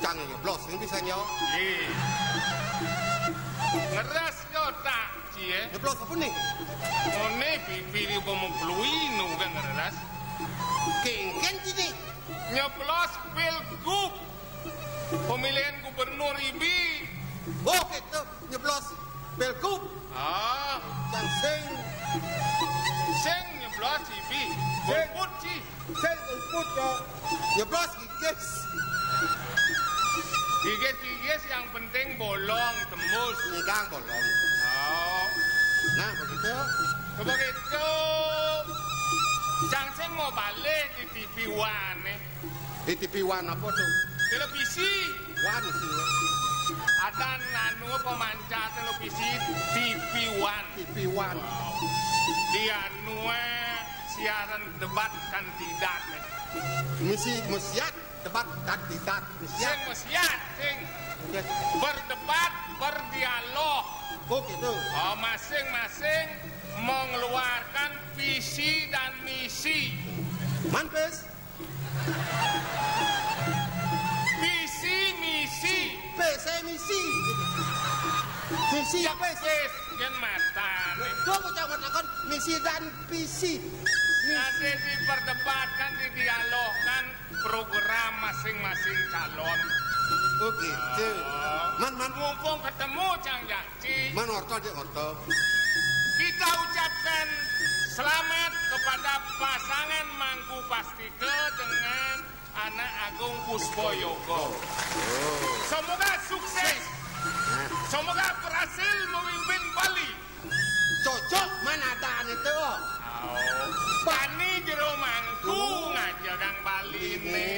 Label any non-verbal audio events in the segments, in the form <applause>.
Jangan nyeblos, ini bisa nyo. Iya. Ngeres yo tak cie. Nyeblos apa nih? Kone bibiri bomo pluinu kan ngeres. Kengken sini. Nyeblos pilgub. Pemilihan gubernur IBI. Oh gitu, nyeblos. Belkup. Ah, Yang sing. sing nyeblos IBI. Golput sih. Sing umput ya. Nyeblos gigis. Gigis-gigis yang penting bolong, tembus. Nyigang bolong. Oh, Nah begitu. begitu. Jang sing mau balik di TV One, eh. Di TV One apa tuh? televisi. One sih. Ada nanu pemancar televisi TV One. TV One. Dia nue siaran debat kandidat. Misi musiat debat kandidat Sing musiat. mesiat, sing berdebat, berdialog. Oh gitu. Oh, masing-masing mengeluarkan visi dan misi. Manpes. Visi misi. PC misi. Misi Ya apa yen mata. Coba jangan lakukan misi dan visi. Nanti diperdebatkan, didialogkan program masing-masing calon. Oh gitu. Man man Mumpung ketemu Cang Yaci, man orto aja orto. kita ucapkan selamat kepada pasangan Mangku Pastike dengan anak Agung Puspoyogo. Semoga sukses, Nah, Semoga berhasil memimpin Bali. Cocok manatane itu. Oh, Bani jero mangku ngajak Kang Bali ini.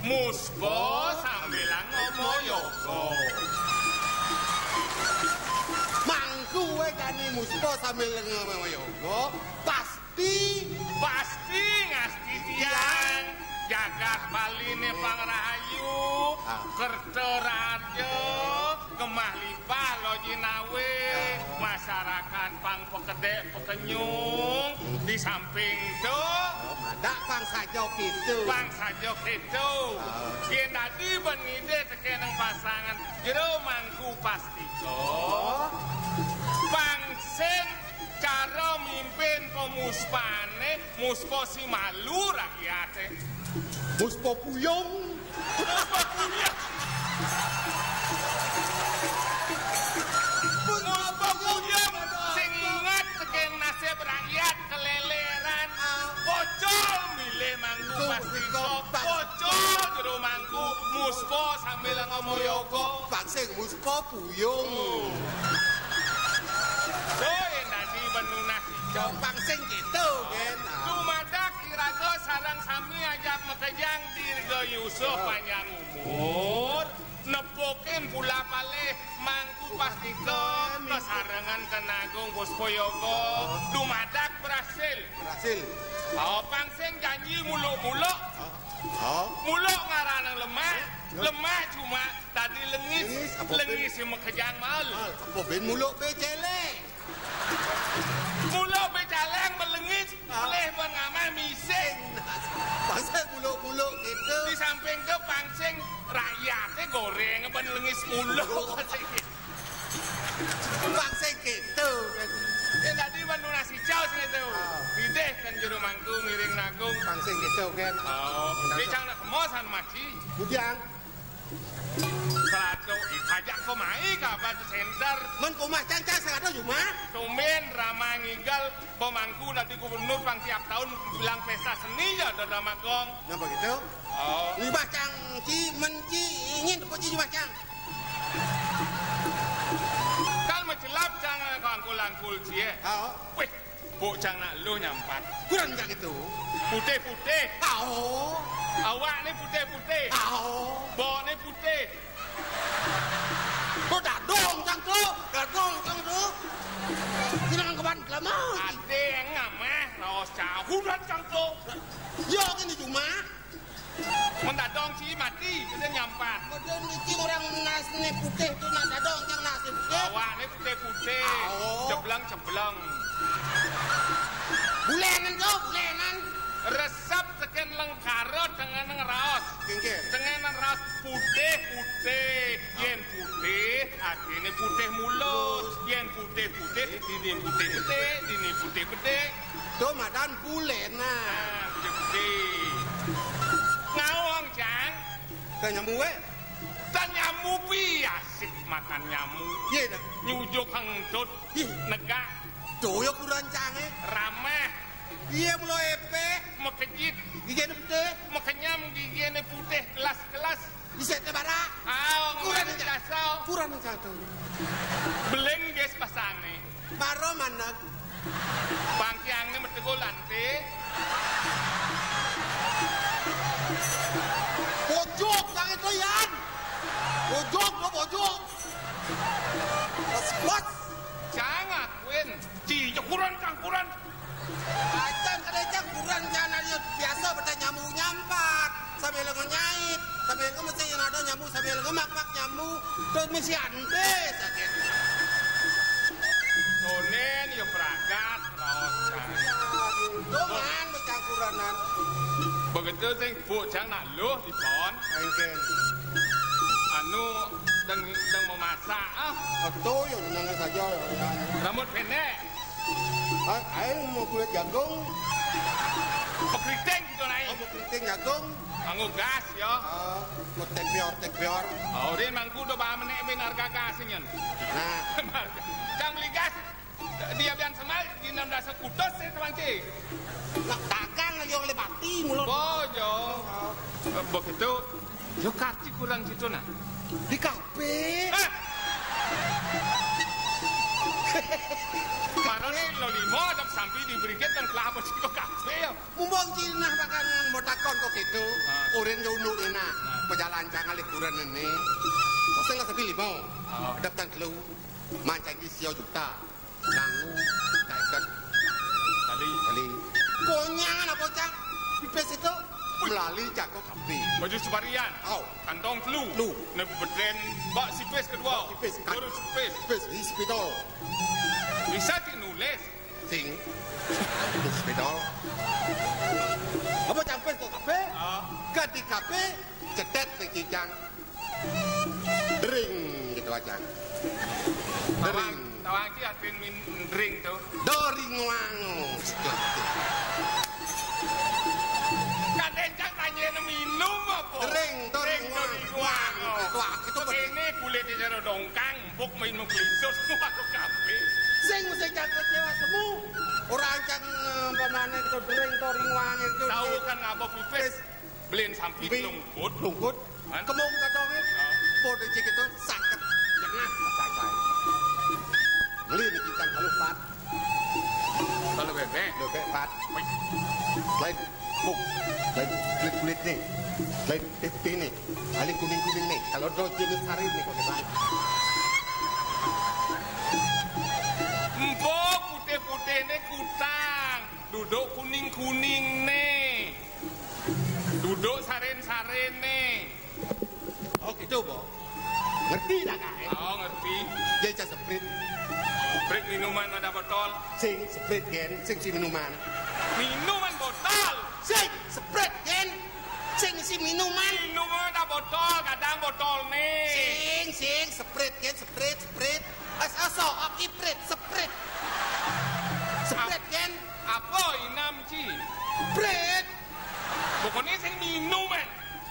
Musko sambil ngomong yoko. Mangku wekani musko sambil ngomong yoko. Pasti. Pasti ngasih siang. Jaga Bali ini pangerahayu. Ah. Rakyat. Kemah lipah lo jinawe. Masyarakat pang pekede pekenyung. Di samping tuh ada bangsa jauh gitu. bangsa jok itu Yen tadi benide tekeneng pasangan jero mangku pastiko Pangsing cara mimpin pemuspane muspo si malu rakyate Muspo puyung. Muspo punya hamil ngomoyo kok vaksin muspo buyung. Hei, nanti menunah gampang sing gitu, kan? Lumadak kirago sarang sami ajak mekejang dirga Yusuf panjang umur. Nepokin pula paleh mangku pasti ke sarangan tenagung muspo yoko. Lumadak berhasil. Berhasil. Oh, pangsing ganyi muluk-muluk. Oh. Muluk ngarang lemah. Lemah cuma tadi lengis. Lengis, Lengis yang mekejang mal. Apa ben muluk becele? Mula becaleng melengit, boleh mengamal mising. Bangsa muluk-muluk gitu. Di samping ke pangsing rakyatnya goreng ben lengis mulu. Bangsa gitu kan. Ya tadi ben nasi jauh sih itu. Ideh kan juru mangku ngiring nagung. Bangsa gitu kan. Oh, di cang nak kemosan maci. Bujang, Selalu ikajak ke mai kabar center. men kumah cancang sekado cuma. Tumen ramah ngigal pemangku nanti gubernur pang tiap tahun bilang pesta seni ya dada magong. Nah begitu. Oh, Lima cang ci menci ingin ci lima cang. kan mencelap jangan kangkul langkul cie. Oh, Wih, bubuk jangan lo nyampat. Kurang gak gitu? Putih-putih. Aho. Awakne putih-putih. Aho. Bok putih. Kok dadong dong, cangklo? Gak dong, cangklo? Kita akan kemana? Gak ngamah. Eh. Nawas cahuran kan, cangklo. Ya, ini cuma. Mendadong si mati, itu nyampat. Kodeng iki orang nas putih itu nak dadong yang nas putih. Awakne putih putih, jebleng jebleng. Bulenan kau, bulanan. Resep dengan lengkaro dengan ngeraos. Dengan ngeraos putih-putih. Yen putih, artinya putih mulus. Yen putih-putih, ini putih-putih. Ini putih-putih. Itu bulenan. Ah, putih-putih. Ngawang, Jang. Dan nyamu, weh. Dan nyamu, wih. Asik makan nyamu. Iya, dah. Nyujuk hengcut. Ih. Negak. Doyok urancangnya. Eh. Rameh. Ye mulo epe. Mekejit. Gigi putih. Mekenyam giginya putih kelas-kelas. Bisa tebara. Aw, Kurang jasau. Kurang tu. Beleng guys pasane. Maro mana? Bangkiangnya sambil gemak-mak nyamuk terus mesti ande sakit. Tonen yo peragat raosan. Dongan becangkuranan. Begitu sing bocah nak luh dipon. Engken. Anu deng deng memasak ah. Betul yo nang saja yo. Rambut pendek. Ah, aing mau kulit jagung. Bekriting gitu naik. Oh, bekriting jagung. Nganggo gas yo. oh, mau tepior tepior. Oh, rin mangku do ba menek ben harga gas nyen. Nah, <laughs> Cang beli gas. Dia bian semal di 16 kudos saya ci. nak dagang lagi oleh bati mulut. Bojo. Begitu. Yo kaci kurang situ nah. Di kafe. Eh. Marah ni lo limo dap sampai di briket dan kelapa sih kok kafe ya. Mumbang Cina bahkan mau takon kok gitu. Ah. Jauh nuk ini nak. Pejalan jangan lekuran ini. Pasal lah tapi lima. Ah. Daftar kelu. Mancang isi juta. Nangu. Taikan. Tadi Kali. Konyang apa cang? Pipes itu. Melalui jago kafe. baju sebarian. Au. Kantong flu. Flu. Ne beden bak sipes kedua. Sipes, kan. Baru sipes. Pipes di spidol. Bisa ti nulis. Sing. Di spidol. Apa campur ke kafe? Ah. Ke di kafe. Cetet ke cicang. Dering gitu aja. Dering. tawang ki atin min drink tu. Doring wango. Ring to ring wang. Kene kulit jero dongkang, mbok main mung kisut kabeh. Sing sing kecewa semu. Ora ancak pemane to ring to ring wang itu. Tahu kan ngapa pipis? Blin samping lungkut, lungkut. Kemung katone. Bodo iki kito sakit. Jangan masak bae. Blin iki kan kalupat. Kalau bebek. Kayak pat. Lain buk. Lain kulit kulit nih. Lain putih nih. Lain kuning kuning nih. Kalau do jenis sari nih kau kata. Empok putih-putih ni kutang. Duduk kuning-kuning nih. Duduk saren-saren nih. Oh gitu boh. Ngerti dah kan? Oh ngerti. Dia cak sprint. Break minuman ada botol. Sing sprint gen. Sing si minuman. Minuman botol. Sing sprint gen. Sing si minuman. Minuman ada botol. Kadang botol nih. Sing sing sprint gen. Sprint sprint. As aso up iprit sprint. Sprint gen. Apa inam ci? Sprint. Pokoknya sing minuman.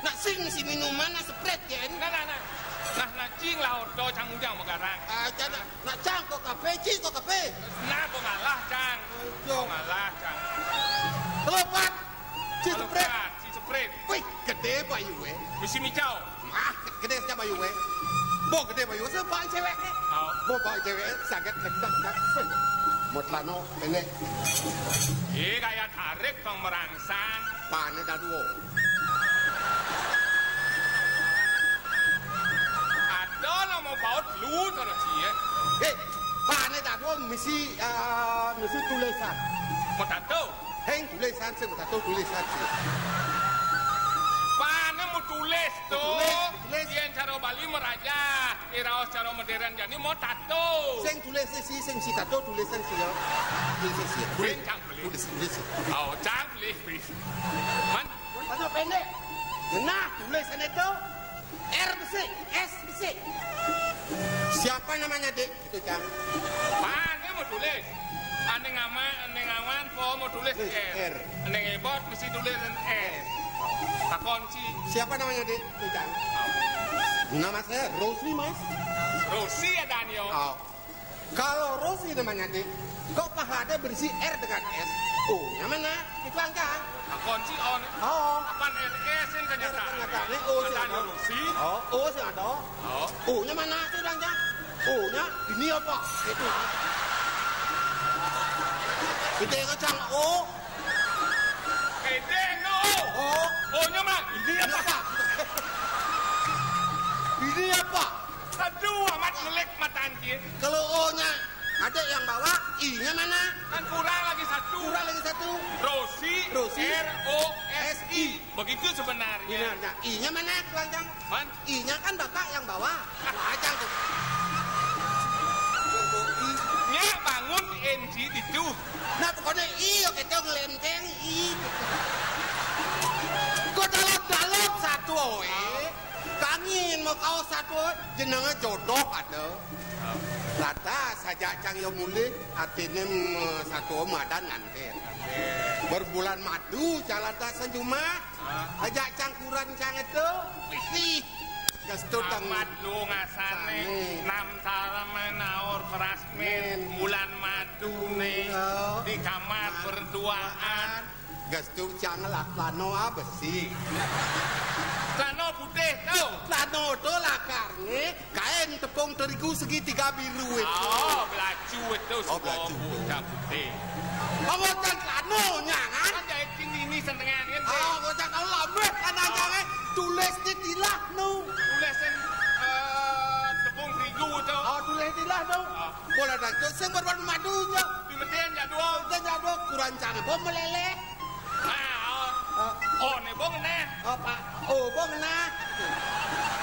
Nak sing si minuman nak sprint gen. Nah, nah, nah. Nah, nah, cing lau do cang udang magarang. Ah, jana, nah cang kok kape, cing kok kape. Nah, kok ngalah cang. Kok ngalah cang. Lepat. Si sepret. Si sepret. Wih, gede Pak Yuwe. Mesti micau. Mah, gede siapa Yuwe? Bo gede Pak Yuwe, sebang cewek. Oh. Bo bang cewek, sakit gendang kan. Mot lano, ini. Eh, kayak tarik bang merangsang. Panen dah dua. Nama baut lu terus ya. Eh, pane daduo misi ah, misi tulisan. Mau tato? Heng tulisan sih, tahu tulisan sih. Pane mau tulis tuh. Tulis, tulis. Cara Bali meraja. Iraos cara modern jadi mau tato. Sing tulis sih, sing si tahu tulisan sih ya. Tulis sih. Sing cang beli. Tulis tulis. Oh cang please. Man, Mana pendek? Nah, tulisan itu R besar, S besar. Siapa namanya dek? Itu cang. pane mau tulis. Ane ngama, ane ngawan, po mau tulis Eh, R. Ane ngebot mesti tulis S. Tak kunci. Siapa namanya dek? Itu cang. Nama saya Rosli Mas. Rosi ya Daniel. Oh. Kalau Rosli namanya dek, kok paha ada berisi R dengan S? Oh, yang mana? Itu angka. Tak kunci on. Oh. Apa S yang kenyataan? Kenyataannya O sih ada. Rosi. Oh, O sih ada. Oh. Oh, yang mana itu angka? Oh, nya ini apa? Itu. Itu yang kacang O. Ede no. Oh, Oh nyama. Ini ini apa? Anjir. Kalau O-nya ada yang bawa, I-nya mana? Kan kurang lagi satu. Kurang lagi satu. Rosi. Rosi. R O S I. Begitu sebenarnya. Benarnya. I-nya mana, Kelanjang? Man. I-nya kan bapak yang bawa. Kelanjang tuh. Nya bangun NG itu. Nah pokoknya I, oke itu ngelenteng I. Kok dalam-dalam satu oe. angin mau kau satu jenenge jodoh ada. Rata saja cang yo muli atine satu madan nanti berbulan madu jalata senjuma aja cangkuran cang itu sih Kestutan madu ngasane nam salame naur rasmin bulan madu nih. Di kamar berduaan. Gestu cang lah plano apa sih? Lano putih tau Plano itu karena kain tepung terigu segitiga biru itu. Oh belaju itu Oh, belaju. Budak putih Kamu kan plano nya kan? Kan jahit ini setengah kan Oh, kau jangan lambek kan jangan tulis di tilah nu. Tulisan eh, Tepung terigu itu Oh, tulis tilah nu. Oh. Bola dah tu sing berwarna madu nya. Di mesin jadwal Kita jadi kurang cang bom meleleh. បងណាអូប៉ាអូបងណា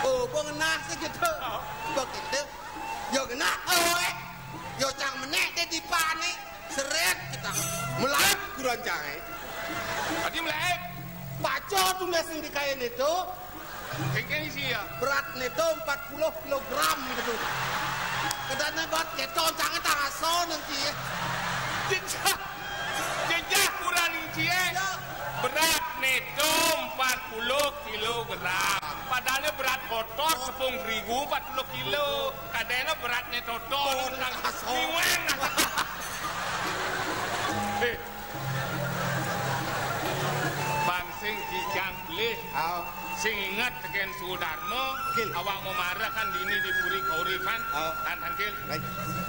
អូបងណាសិកធ្វើយកទៅទៅយកណាអូយកចាំម្នាក់ទេទីប៉ានេះស្រេតតាម្ល៉េះគ្រាន់ចាំឯងអត់យំឡែកបាទចោទុំលេសិនទីកែនេះទៅអ៊ីងនេះជាប្រាប់នេះទៅ80គីឡូគីឡូក្រាមទៅកណ្ដាលនេះបាត់តែតោចាំងតាអសនឹងជាជិះ sepung ribu 40 kilo Kadang berat neto to Nang aso. Niwen Eh. Bang sing kijang beli Oh, Sing ingat teken Sudarmo Kil. Awak mau marah kan dini dipuri kauripan Oh. Kan tangkil baik.